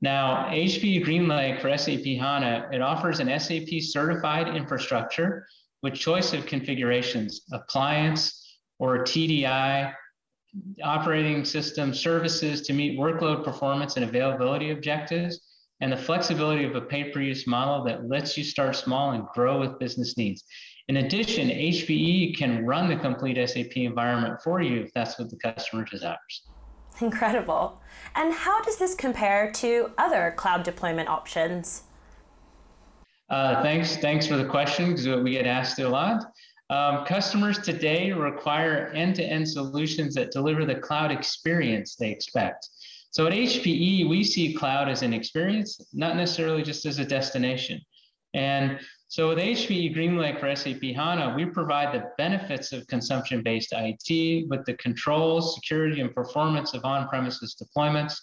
Now, HPE GreenLake for SAP HANA, it offers an SAP certified infrastructure with choice of configurations, appliance or TDI, operating system services to meet workload performance and availability objectives, and the flexibility of a pay-per-use model that lets you start small and grow with business needs. In addition, HPE can run the complete SAP environment for you if that's what the customer desires. [laughs] Incredible. And how does this compare to other cloud deployment options? Uh, thanks, thanks for the question because we get asked a lot. Um, customers today require end-to-end -end solutions that deliver the cloud experience they expect. So at HPE, we see cloud as an experience, not necessarily just as a destination. And so with HPE GreenLake for SAP HANA, we provide the benefits of consumption-based IT with the controls, security, and performance of on-premises deployments.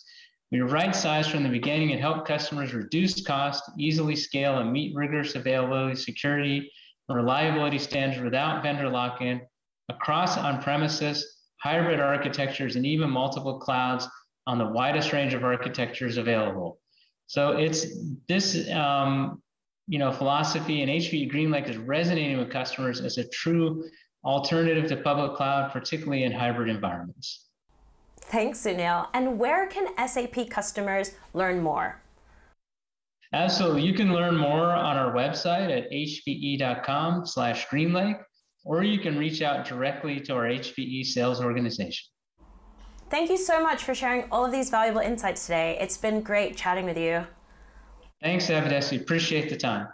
We right size from the beginning and help customers reduce cost, easily scale, and meet rigorous availability, security, and reliability standards without vendor lock-in across on-premises, hybrid architectures, and even multiple clouds on the widest range of architectures available. So it's this um, you know philosophy and HPE GreenLake is resonating with customers as a true alternative to public cloud, particularly in hybrid environments. Thanks, Sunil. And where can SAP customers learn more? Absolutely. You can learn more on our website at hpe.com slash greenlake, or you can reach out directly to our HPE sales organization. Thank you so much for sharing all of these valuable insights today. It's been great chatting with you. Thanks, Avidesi. Appreciate the time.